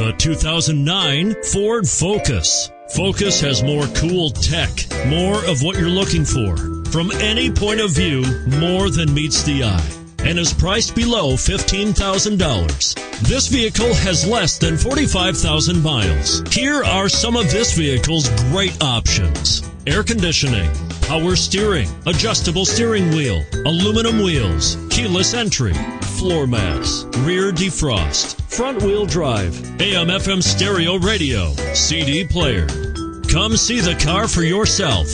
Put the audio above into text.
The 2009 Ford Focus. Focus has more cool tech, more of what you're looking for. From any point of view, more than meets the eye and is priced below $15,000. This vehicle has less than 45,000 miles. Here are some of this vehicle's great options. Air conditioning, power steering, adjustable steering wheel, aluminum wheels, keyless entry, floor mats, rear defrost, front wheel drive, AM FM stereo radio, CD player. Come see the car for yourself.